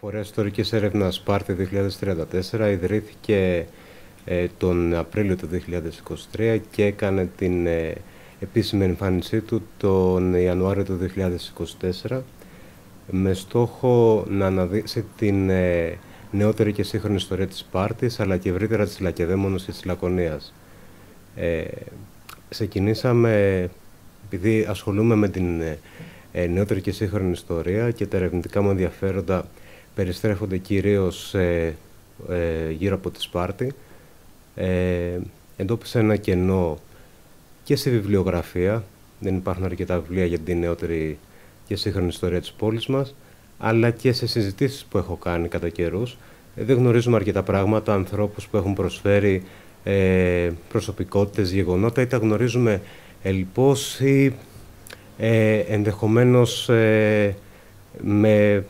Φορέας Ιστορικής Έρευνας Σπάρτη 2034 ιδρύθηκε ε, τον Απρίλιο του 2023 και έκανε την ε, επίσημη εμφάνισή του τον Ιανουάριο του 2024 με στόχο να αναδείξει την ε, νεότερη και σύγχρονη ιστορία της Σπάρτης αλλά και ευρύτερα της Λακεδαίμονος και της Λακωνίας. Ε, ξεκινήσαμε, επειδή ασχολούμαι με την ε, νεότερη και σύγχρονη ιστορία και τα ερευνητικά μου ενδιαφέροντα περιστρέφονται κυρίως ε, ε, γύρω από τη Σπάρτη. Ε, εντόπισα ένα κενό και στη βιβλιογραφία, δεν υπάρχουν αρκετά βιβλία για την νεότερη και σύγχρονη ιστορία της πόλης μας, αλλά και σε συζητήσεις που έχω κάνει κατά καιρούς. Ε, δεν γνωρίζουμε αρκετά πράγματα, ανθρώπους που έχουν προσφέρει ε, προσωπικότητες, γεγονότα, είτε γνωρίζουμε ελπώς ή ε, ενδεχομένως ε, με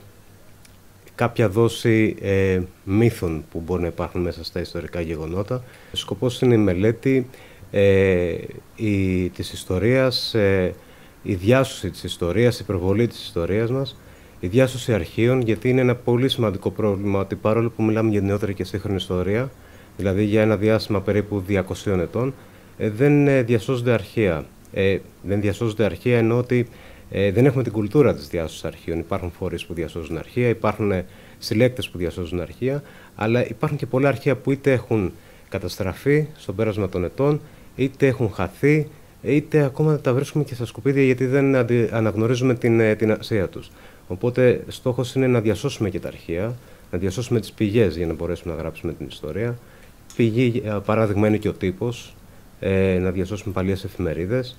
κάποια δόση ε, μύθων που μπορεί να υπάρχουν μέσα στα ιστορικά γεγονότα. Σκοπός είναι η μελέτη ε, η, της ιστορίας, ε, η διάσωση της ιστορίας, η προβολή της ιστορίας μας, η διάσωση αρχείων, γιατί είναι ένα πολύ σημαντικό πρόβλημα ότι παρόλο που μιλάμε για νεότερη και σύγχρονη ιστορία, δηλαδή για ένα διάστημα περίπου 200 ετών, ε, δεν διασώζονται αρχεία. Ε, δεν διασώζονται αρχεία ενώ ότι ε, δεν έχουμε την κουλτούρα της διάσωσης αρχείων. Υπάρχουν φορείς που διασώζουν αρχεία, υπάρχουν συλλέκτες που διασώζουν αρχεία, αλλά υπάρχουν και πολλά αρχεία που είτε έχουν καταστραφεί στο πέρασμα των ετών, είτε έχουν χαθεί, είτε ακόμα τα βρίσκουμε και στα σκουπίδια γιατί δεν αναγνωρίζουμε την, ε, την αξία τους. Οπότε στόχος είναι να διασώσουμε και τα αρχεία, να διασώσουμε τις πηγές για να μπορέσουμε να γράψουμε την ιστορία. Πηγή, παράδειγμα, είναι και ο τύπος, ε, να διασώσουμε παλιές εφημερίδες.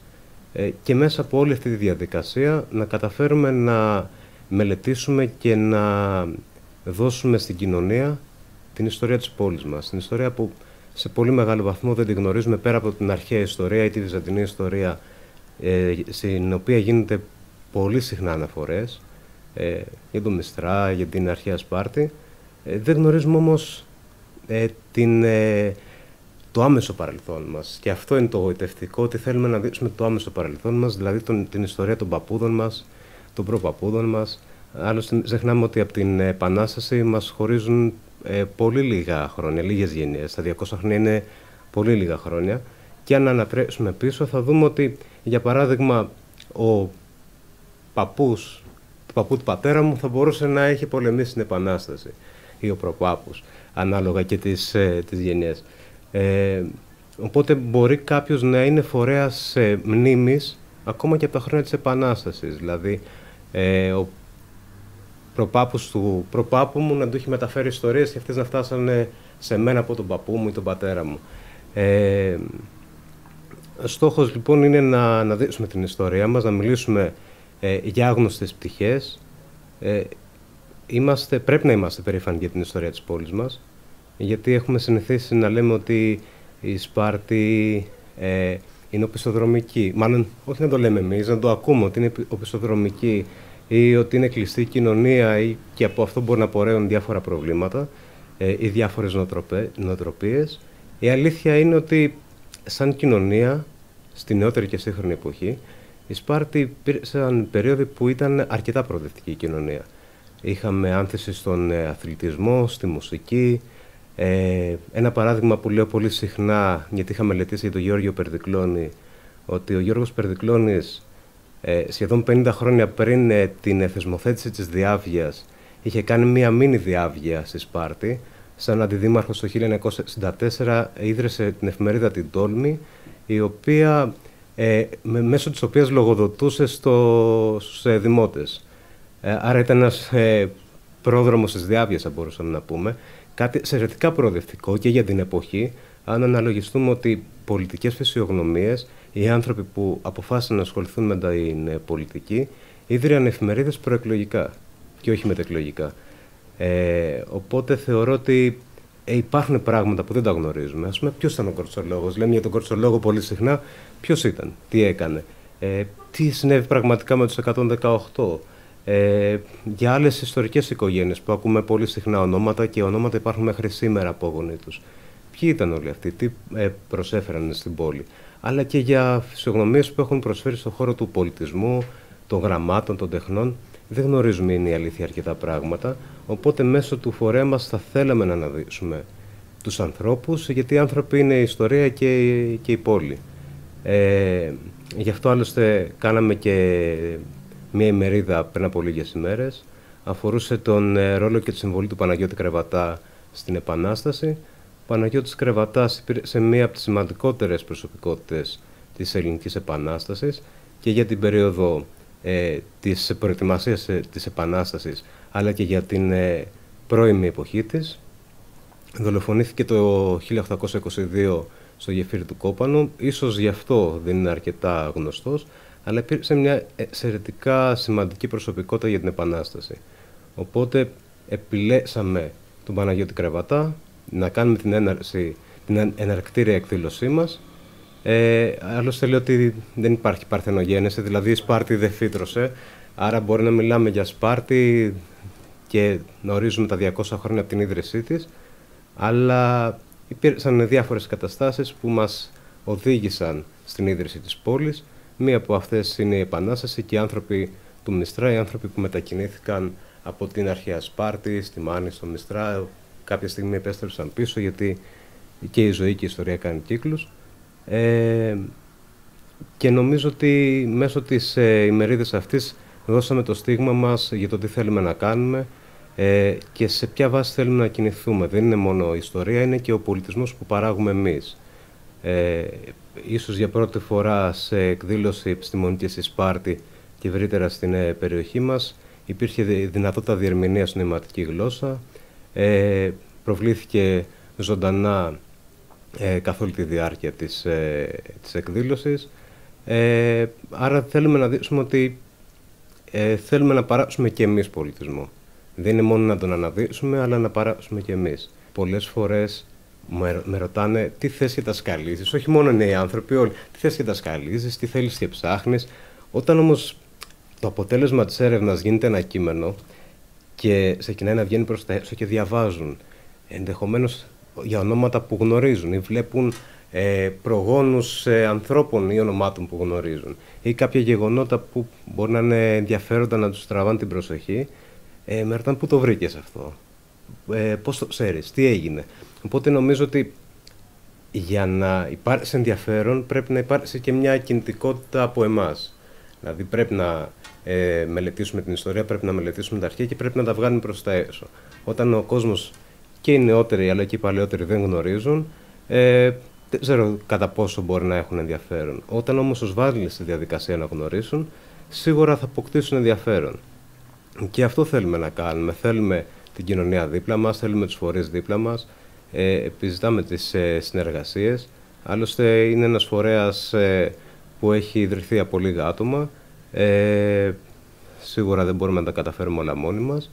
Ε, και μέσα από όλη αυτή τη διαδικασία να καταφέρουμε να μελετήσουμε και να δώσουμε στην κοινωνία την ιστορία της πόλης μας. Την ιστορία που σε πολύ μεγάλο βαθμό δεν τη γνωρίζουμε πέρα από την αρχαία ιστορία ή τη βυζαντινή ιστορία ε, στην οποία γίνεται πολύ συχνά αναφορές ε, για τον Μιστρά, για την αρχαία Σπάρτη. Ε, δεν γνωρίζουμε όμως ε, την το άμεσο παρελθόν μας. Και αυτό είναι το γοητευτικό, ότι θέλουμε να δείξουμε το άμεσο παρελθόν μας, δηλαδή τον, την ιστορία των παππούδων μας, των προπαππούδων μας. Άλλωστε, ξεχνάμε ότι από την Επανάσταση μας χωρίζουν ε, πολύ λίγα χρόνια, λίγες γενιές. Τα 200 χρόνια είναι πολύ λίγα χρόνια. Και αν ανατρέψουμε πίσω, θα δούμε ότι, για παράδειγμα, ο παππούς του παππού του πατέρα μου θα μπορούσε να έχει πολεμήσει την Επανάσταση ή ο προπάπους, ανάλογα και τις, ε, τις γενιές. Ε, οπότε μπορεί κάποιος να είναι φορέας ε, μνήμης ακόμα και από τα χρόνια της Επανάστασης. Δηλαδή, ε, ο προπάπους του προπάπου μου να του έχει μεταφέρει ιστορίες και αυτές να φτάσανε σε μένα από τον παππού μου ή τον πατέρα μου. Ε, στόχος λοιπόν είναι να, να δείξουμε την ιστορία μας, να μιλήσουμε ε, για άγνωστες πτυχές. Ε, είμαστε, πρέπει να είμαστε περήφανοι για την ιστορία της πόλης μας γιατί έχουμε συνηθίσει να λέμε ότι η Σπάρτη ε, είναι οπισθοδρομική. Μάλλον, όχι να το λέμε εμείς, να το ακούμε ότι είναι οπισθοδρομική ή ότι είναι κλειστή κοινωνία ή και από αυτό μπορεί να πορεύουν διάφορα προβλήματα ε, ή διάφορες νοοτροπίες. Η αλήθεια είναι ότι σαν κοινωνία, στη νεότερη και σύγχρονη εποχή, η Σπάρτη υπήρξαν περίοδοι που ήταν αρκετά προοδευτική η κοινωνία. Είχαμε άνθηση στον ε, αθλητισμό, στη μουσική, ε, ένα παράδειγμα που λέω πολύ συχνά, γιατί είχα μελετήσει για τον Γιώργο Περδικλώνη, ότι ο Γιώργος Περδικλώνης ε, σχεδόν 50 χρόνια πριν ε, την θεσμοθέτηση της Διάβγειας είχε κάνει μία μίνι Διάβγεια στη Σπάρτη. Σαν αντιδήμαρχος το 1964 ίδρυσε την εφημερίδα Την Τόλμη, η οποία, ε, μέσω της οποίας λογοδοτούσε στο, στους ε, δημότες. Ε, άρα ήταν ένας ε, πρόδρομος της Διάβγειας, θα μπορούσαμε να πούμε κάτι εξαιρετικά προοδευτικό και για την εποχή, αν αναλογιστούμε ότι πολιτικές φυσιογνωμίες, οι άνθρωποι που αποφάσισαν να ασχοληθούν με την ε, πολιτική, ίδρυαν εφημερίδες προεκλογικά και όχι μετεκλογικά. Ε, οπότε θεωρώ ότι ε, υπάρχουν πράγματα που δεν τα γνωρίζουμε. Ας πούμε, ποιος ήταν ο Κορτσολόγος; Λέμε για τον Κορτσολόγο πολύ συχνά. Ποιος ήταν, τι έκανε, ε, τι συνέβη πραγματικά με τους 118 ε, για άλλες ιστορικές οικογένειες που ακούμε πολύ συχνά ονόματα και ονόματα υπάρχουν μέχρι σήμερα απόγονοι τους. Ποιοι ήταν όλοι αυτοί, τι ε, προσέφεραν στην πόλη. Αλλά και για φυσιογνωμίες που έχουν προσφέρει στον χώρο του πολιτισμού, των γραμμάτων, των τεχνών. δεν γνωρίζουμε είναι η αλήθεια αρκετά πράγματα, οπότε μέσω του φορέα μας θα θέλαμε να αναδείξουμε τους ανθρώπους, γιατί οι άνθρωποι είναι η ιστορία και, και η πόλη. Ε, γι' αυτό άλλωστε κάναμε και μία ημερίδα πριν από λίγες ημέρες, αφορούσε τον ε, ρόλο και τη συμβολή του Παναγιώτη Κρεβατά στην Επανάσταση. Ο Παναγιώτης Κρεβατάς υπήρξε μία από τις σημαντικότερες προσωπικότητες της Ελληνικής Επανάστασης και για την περίοδο ε, της προετοιμασίας ε, της Επανάστασης αλλά και για την ε, πρώιμη εποχή της. Δολοφονήθηκε το 1822 στο γεφύρι του Κόπανου. Ίσως γι' αυτό δεν είναι αρκετά γνωστός, αλλά υπήρξε μια εξαιρετικά σημαντική προσωπικότητα για την Επανάσταση. Οπότε επιλέξαμε τον Παναγιώτη Κρεβατά να κάνουμε την, έναρξη, την εναρκτήρια εκδήλωσή μας. Ε, άλλωστε λέω ότι δεν υπάρχει παρθενογένεση, δηλαδή η Σπάρτη δεν φύτρωσε, άρα μπορεί να μιλάμε για Σπάρτη και να ορίζουμε τα 200 χρόνια από την ίδρυσή της, αλλά υπήρξαν διάφορες καταστάσεις που μας οδήγησαν στην ίδρυση της πόλης. Μία από αυτές είναι η Επανάσταση και οι άνθρωποι του Μιστρά, οι άνθρωποι που μετακινήθηκαν από την αρχαία Σπάρτη, στη Μάνη, στο Μιστρά. Κάποια στιγμή επέστρεψαν πίσω γιατί και η ζωή και η ιστορία κάνει κύκλους. Ε, και νομίζω ότι μέσω της ε, ημερίδας αυτής δώσαμε το στίγμα μας για το τι θέλουμε να κάνουμε ε, και σε ποια βάση θέλουμε να κινηθούμε. Δεν είναι μόνο η ιστορία, είναι και ο πολιτισμός που παράγουμε εμείς. Ε, ίσως για πρώτη φορά σε εκδήλωση επιστημονική στη Σπάρτη και ευρύτερα στην ε, περιοχή μας υπήρχε δυνατότητα διερμηνίας νοηματική γλώσσα, ε, προβλήθηκε ζωντανά ε, καθ' όλη τη διάρκεια της, ε, της εκδήλωσης. Ε, άρα θέλουμε να δείξουμε ότι ε, θέλουμε να παράξουμε και εμείς πολιτισμό. Δεν είναι μόνο να τον αναδείξουμε, αλλά να παράξουμε και εμείς. Πολλές φορές με, με ρωτάνε τι θες και τα σκαλίζεις, όχι μόνο νέοι άνθρωποι όλοι, τι θες και τα σκαλίζεις, τι θέλεις και ψάχνεις; Όταν όμως το αποτέλεσμα της έρευνας γίνεται ένα κείμενο και ξεκινάει να βγαίνει προς τα έξω και διαβάζουν ενδεχομένως για ονόματα που γνωρίζουν ή βλέπουν ε, προγόνους ε, ανθρώπων ή ονομάτων που γνωρίζουν ή κάποια γεγονότα που μπορεί να είναι ενδιαφέροντα να τους τραβάνε την προσοχή ε, με ρωτάνε πού το βρήκες αυτό, ε, πώς το ξέρεις, τι έγινε; Οπότε νομίζω ότι για να υπάρξει ενδιαφέρον πρέπει να υπάρξει και μια κινητικότητα από εμάς. Δηλαδή πρέπει να ε, μελετήσουμε την ιστορία, πρέπει να μελετήσουμε τα αρχεία και πρέπει να τα βγάλουμε προς τα έξω. Όταν ο κόσμος και οι νεότεροι αλλά και οι παλαιότεροι δεν γνωρίζουν, ε, δεν ξέρω κατά πόσο μπορεί να έχουν ενδιαφέρον. Όταν όμως του βάλει στη διαδικασία να γνωρίσουν, σίγουρα θα αποκτήσουν ενδιαφέρον. Και αυτό θέλουμε να κάνουμε. Θέλουμε την κοινωνία δίπλα μας, θέλουμε τους φορείς δίπλα μας, ε, επιζητάμε τις ε, συνεργασίες. Άλλωστε, είναι ένας φορέας ε, που έχει ιδρυθεί από λίγα άτομα ε, σίγουρα δεν μπορούμε να τα καταφέρουμε όλα μόνοι μας.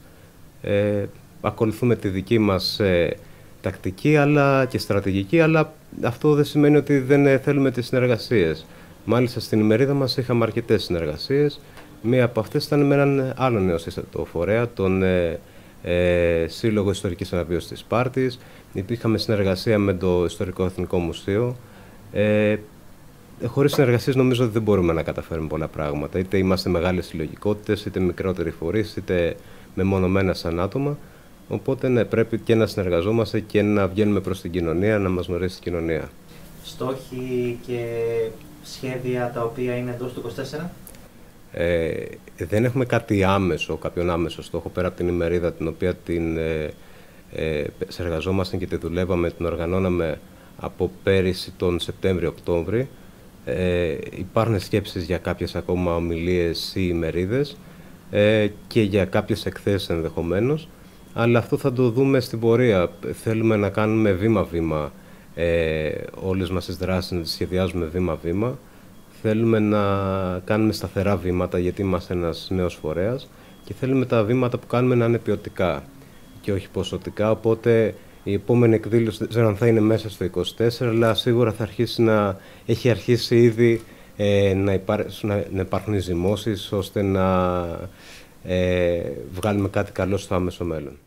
Ε, ακολουθούμε τη δική μας ε, τακτική αλλά και στρατηγική, αλλά αυτό δεν σημαίνει ότι δεν ε, θέλουμε τις συνεργασίες. Μάλιστα στην ημερίδα μας είχαμε αρκετές συνεργασίες. Μία από αυτές ήταν με έναν άλλο νέο το φορέα, τον ε, ε, Σύλλογο Ιστορικής Αναβίωσης της Σπάρτης. Είχαμε συνεργασία με το Ιστορικό Εθνικό Μουσείο. Ε, χωρίς συνεργασίες νομίζω ότι δεν μπορούμε να καταφέρουμε πολλά πράγματα. Είτε είμαστε μεγάλες συλλογικότητες, είτε μικρότεροι φορείς, είτε μεμονωμένα σαν άτομα. Οπότε ναι, πρέπει και να συνεργαζόμαστε και να βγαίνουμε προς την κοινωνία, να μας γνωρίσει η κοινωνία. Στόχοι και σχέδια τα οποία είναι εντός του 24. Ε, δεν έχουμε κάτι άμεσο, κάποιον άμεσο στόχο πέρα από την ημερίδα την οποία την ε, ε, συνεργαζόμαστε και τη δουλεύαμε, την οργανώναμε από πέρυσι τον Σεπτέμβριο-Οκτώβριο. Ε, υπάρχουν σκέψεις για κάποιες ακόμα ομιλίες ή ημερίδες ε, και για κάποιες εκθέσεις ενδεχομένως, αλλά αυτό θα το δούμε στην πορεία. Θέλουμε να κάνουμε βήμα-βήμα ε, όλες μας τις δράσεις, να τις σχεδιάζουμε βήμα-βήμα. Θέλουμε να κάνουμε σταθερά βήματα, γιατί είμαστε ένας νέος φορέας και θέλουμε τα βήματα που κάνουμε να είναι ποιοτικά και όχι ποσοτικά, οπότε η επόμενη εκδήλωση δεν ξέρω αν θα είναι μέσα στο 24, αλλά σίγουρα θα αρχίσει να έχει αρχίσει ήδη ε, να, υπάρξουν, να, να υπάρχουν ζυμώσεις ώστε να ε, βγάλουμε κάτι καλό στο άμεσο μέλλον.